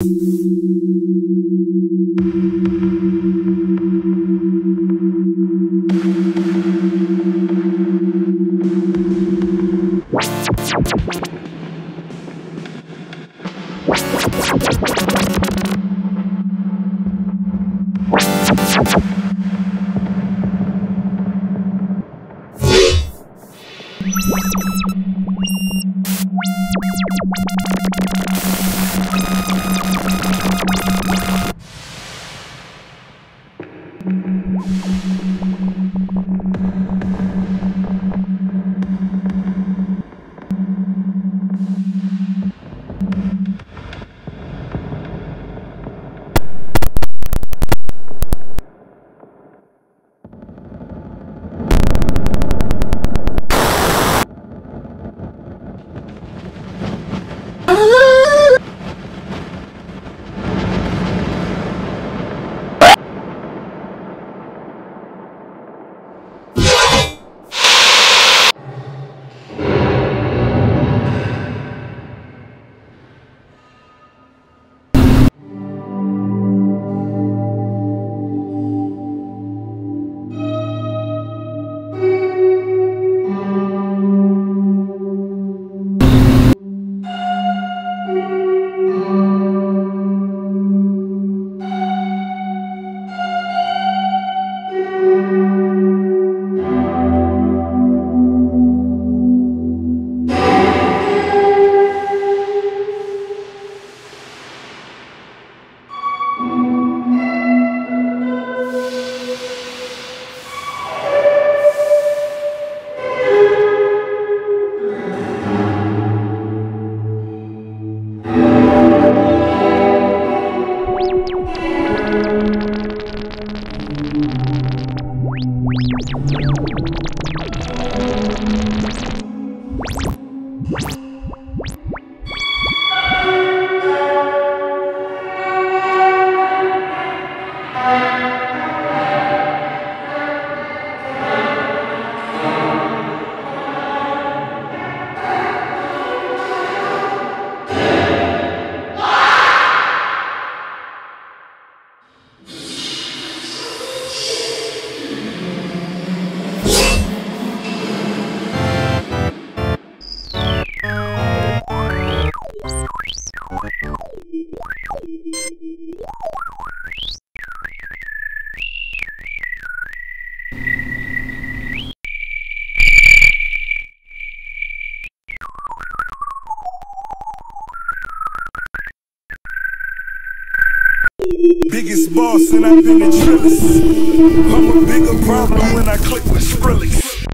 Thank you. Biggest boss and I've been the trillest. I'm a bigger problem when I click with Skrillex.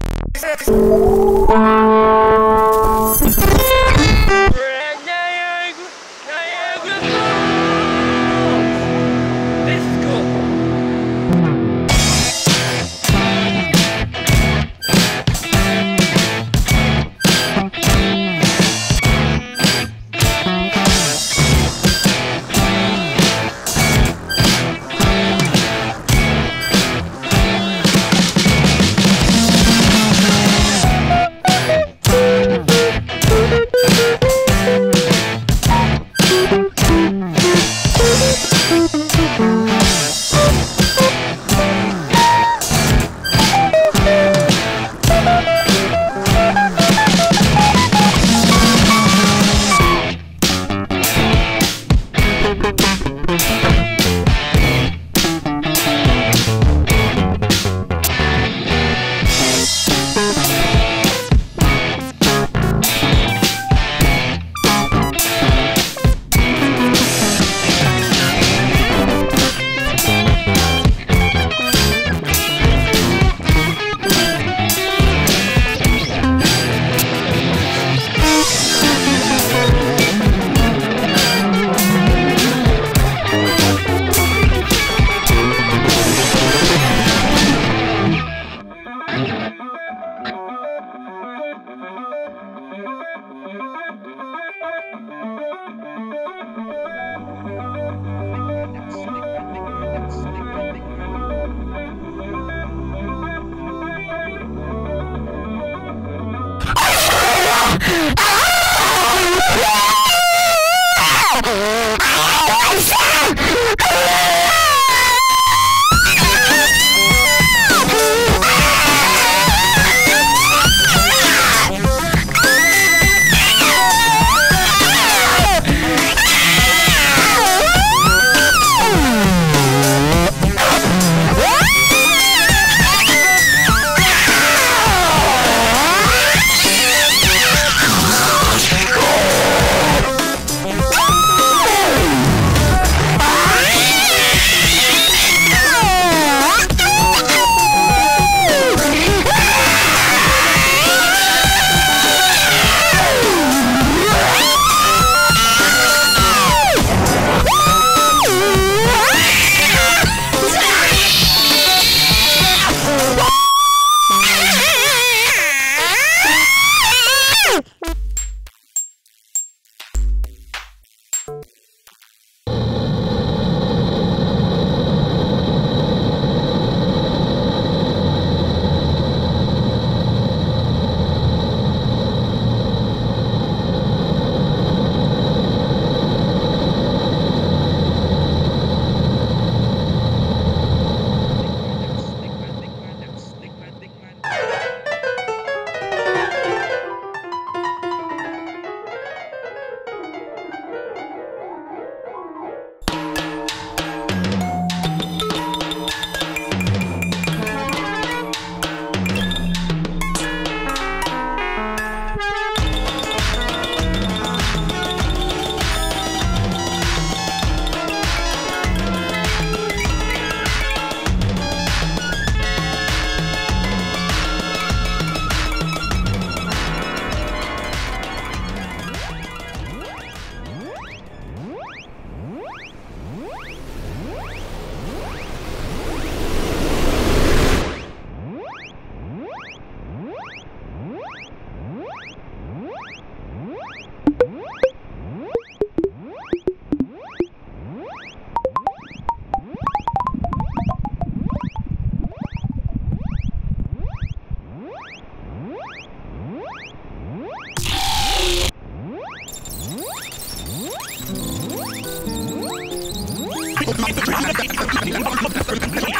Thank you.